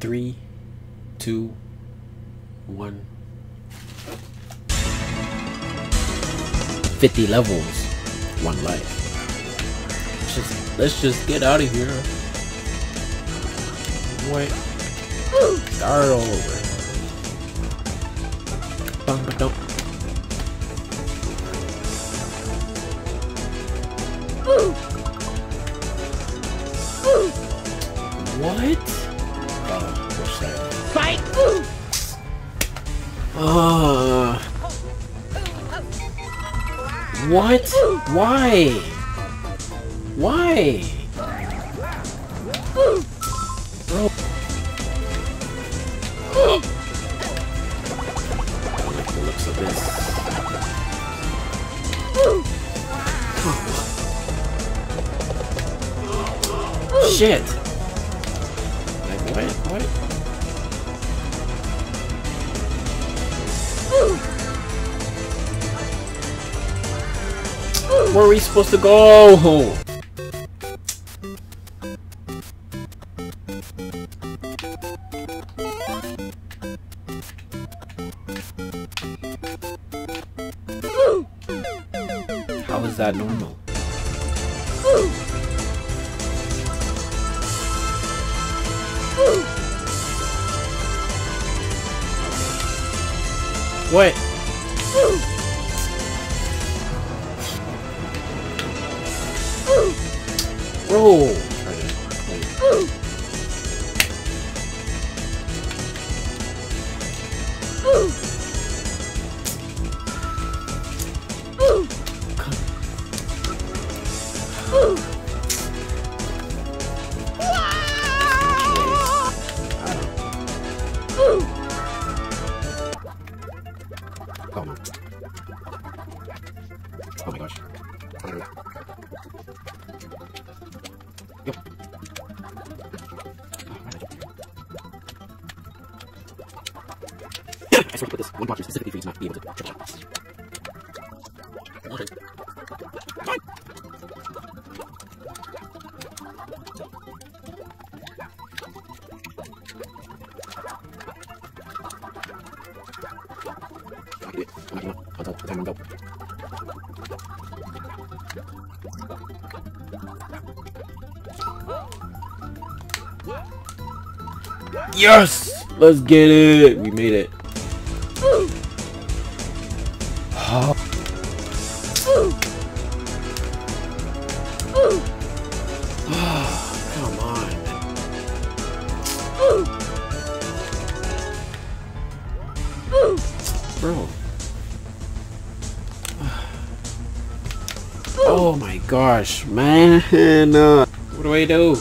Three, two, one. 50 levels, one life. Let's just, let's just get out of here. Wait. Start all over. Bum, ba. What? Why? Why? Bro. I like the looks of this. Shit! Like, what? What? Where are we supposed to go? Yes! Let's get it! We made it. Oh. Come on. Bro. Oh my gosh, man. What do I do?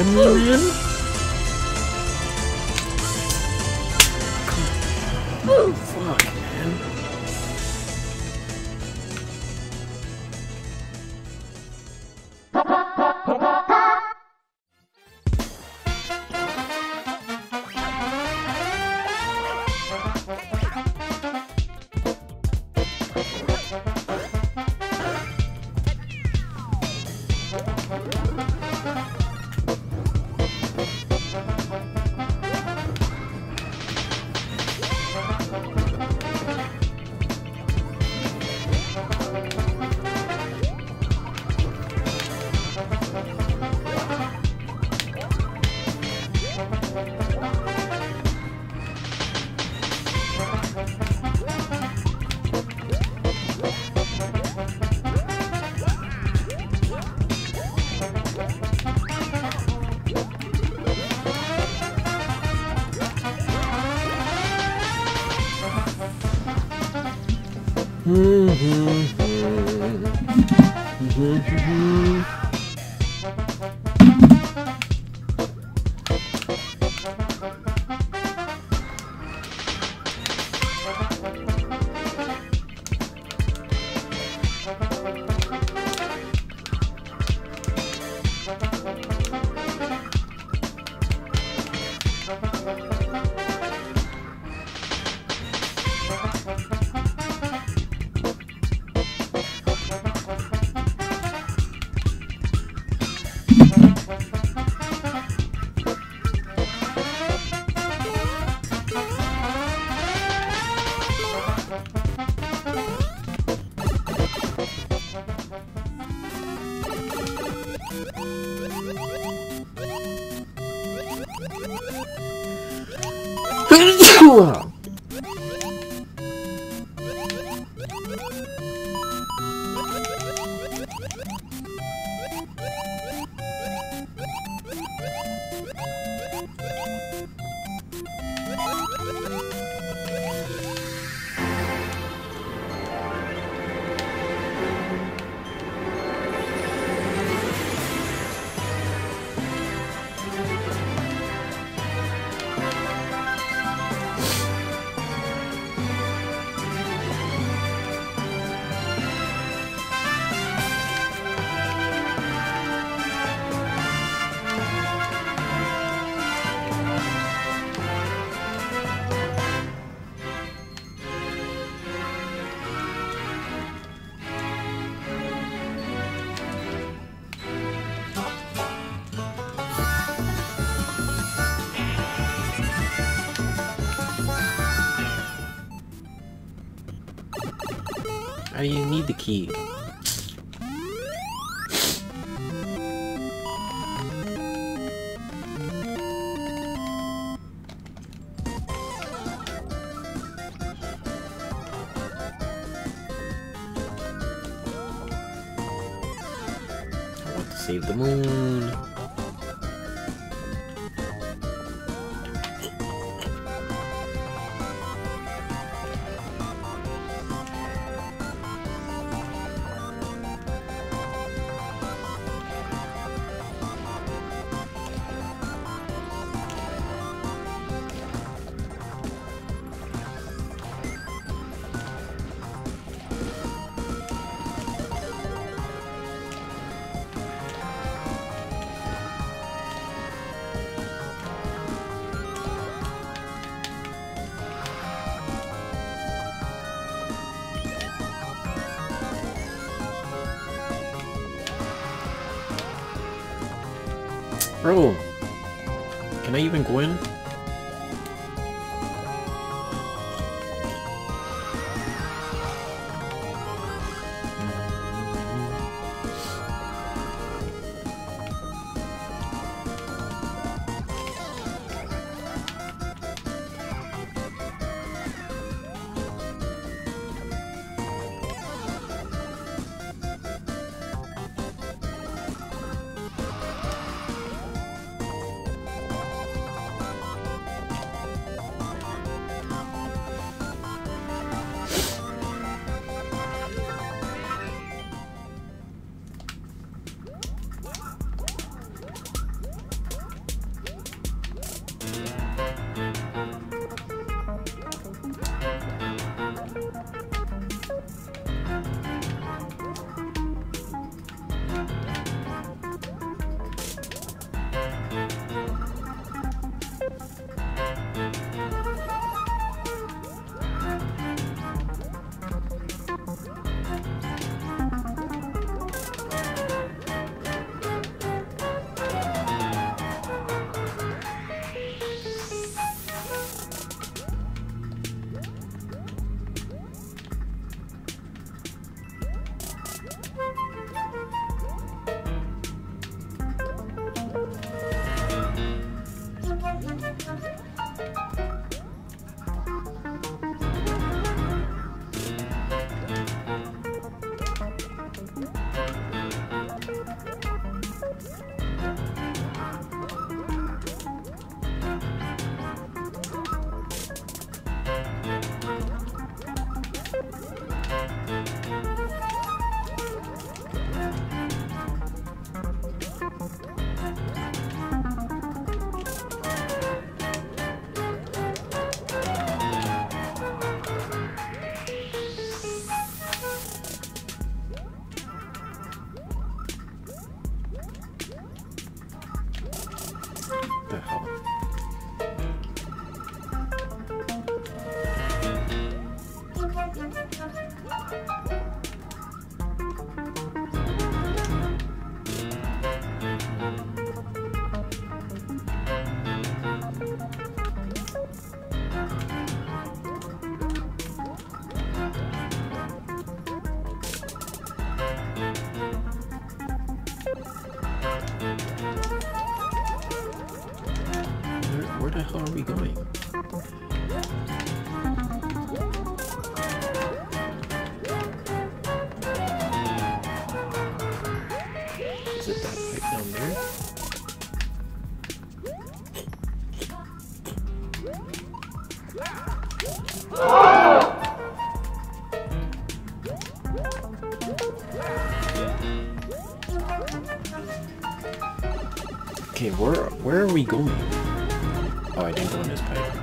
Eddie and key? I want to save the moon. Bro, can I even go in? Okay, where where are we going? Oh, I didn't go in this pipe.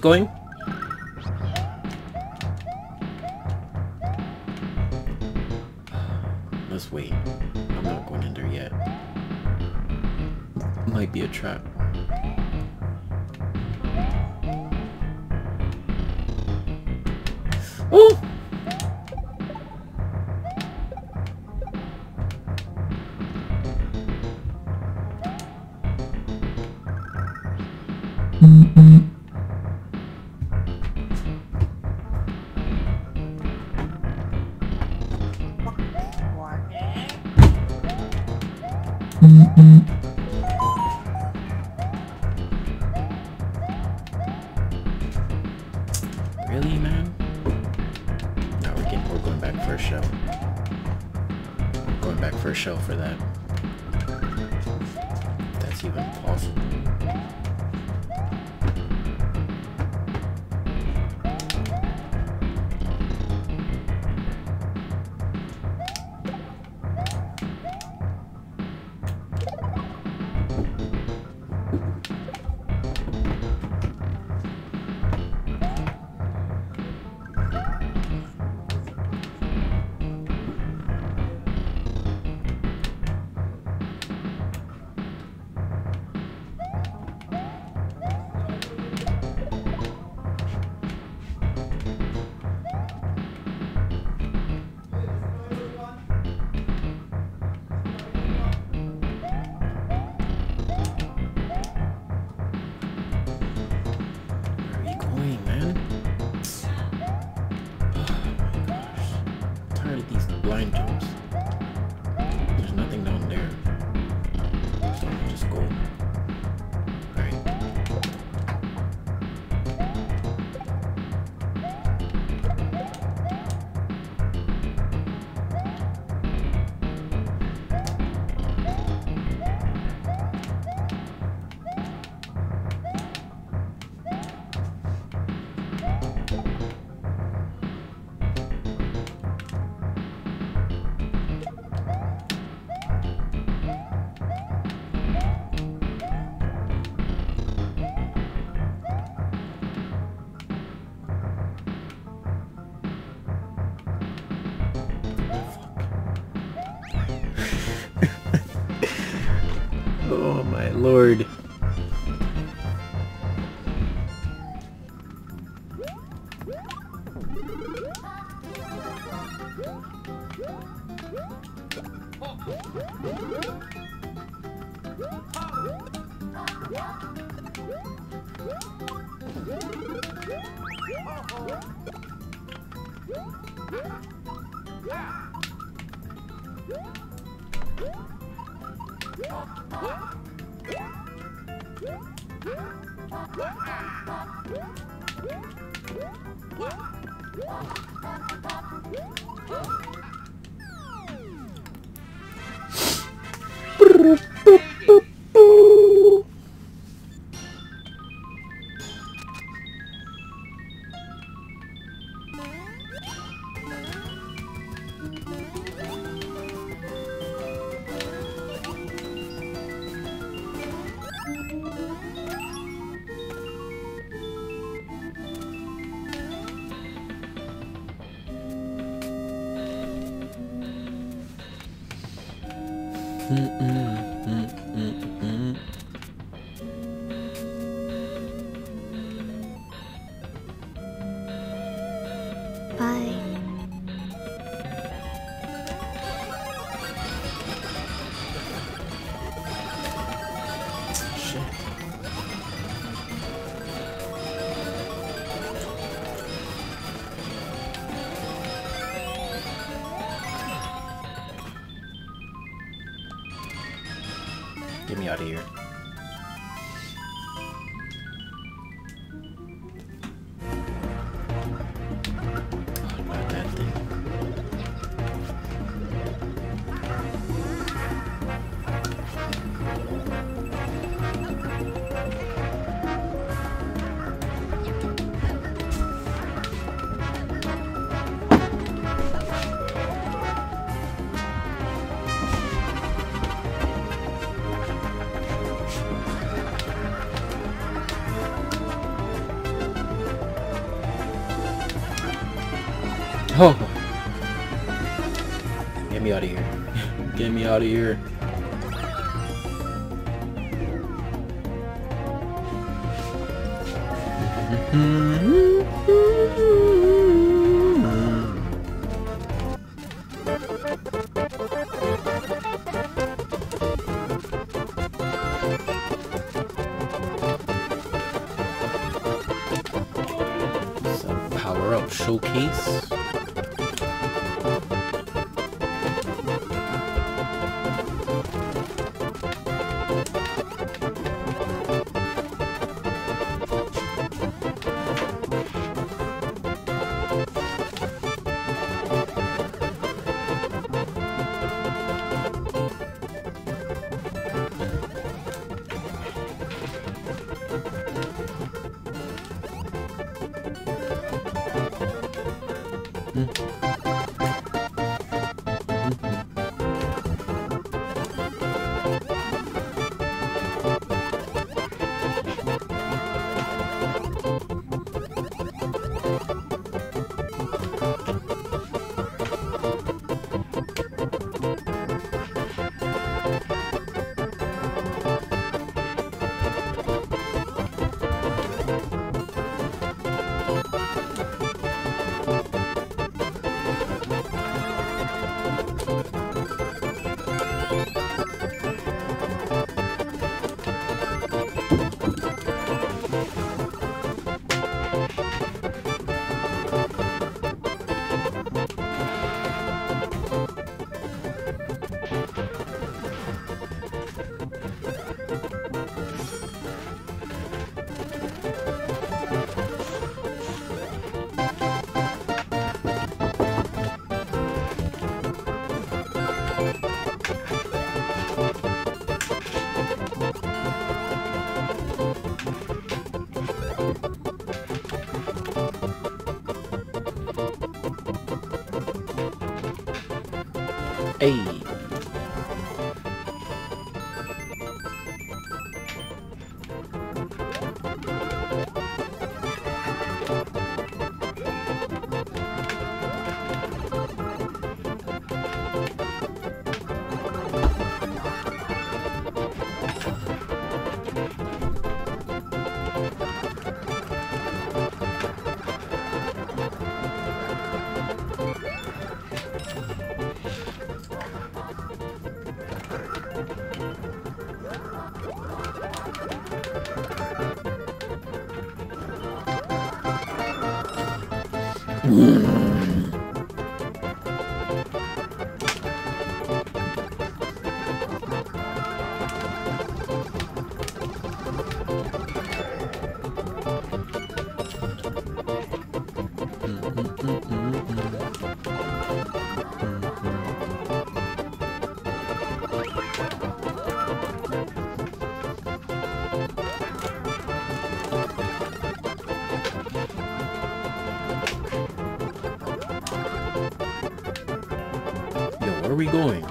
Going. Let's wait. I'm not going in there yet. Might be a trap. Oh! Really, lord. Brrr. Get me out of here. Out of here. Some Hey. we going?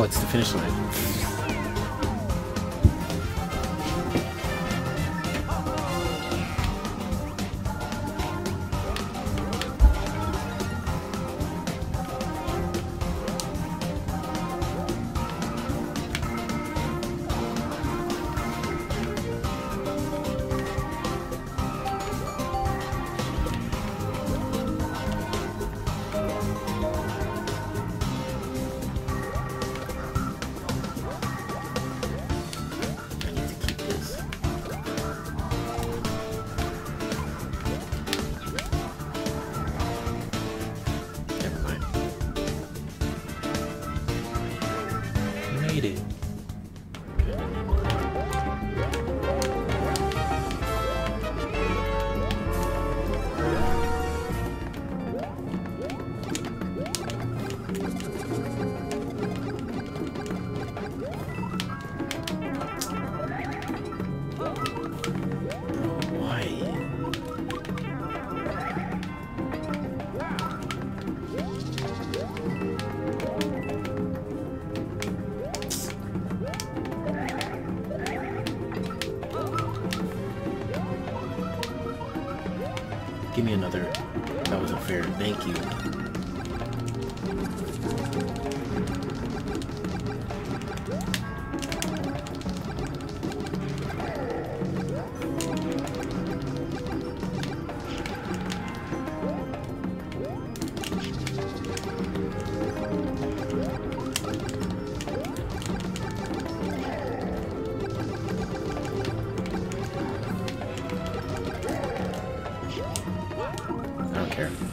Oh, it's the finish line.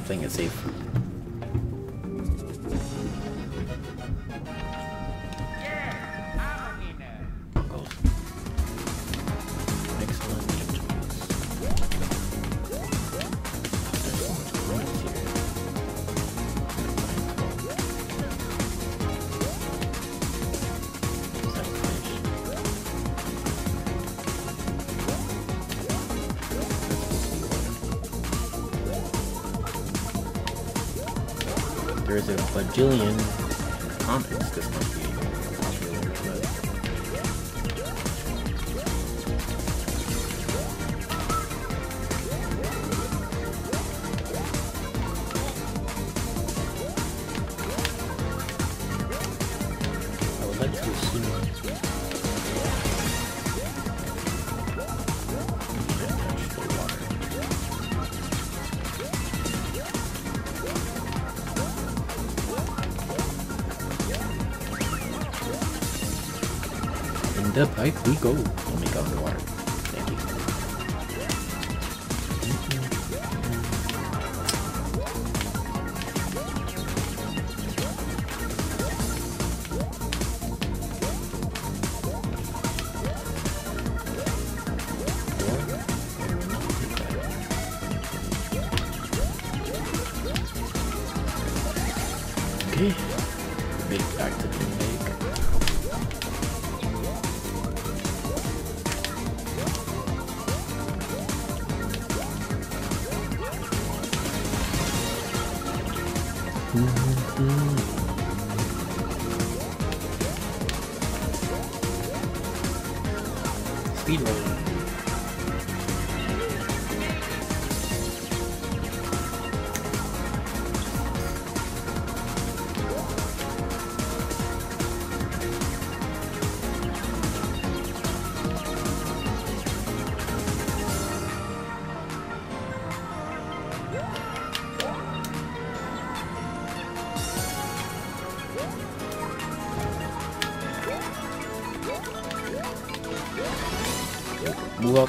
I think it's safe. Jillian comics this month. I would like to assume The pipe, we go. スピード。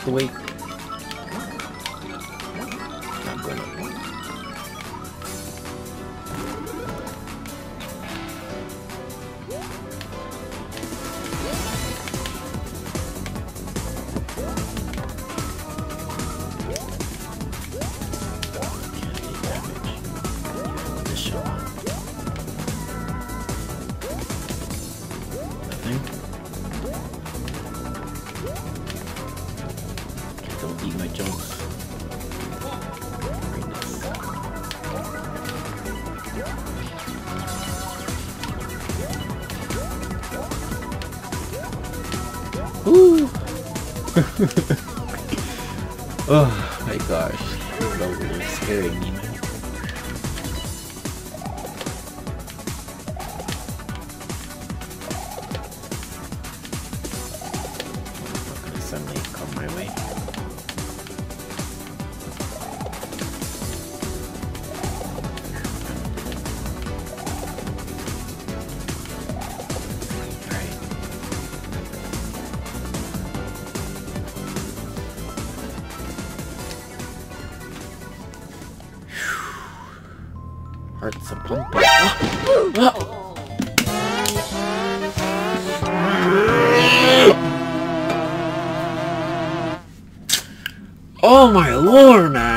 The way. oh my gosh. Level is scaring me, Hearts are pumping. Oh my lord, man!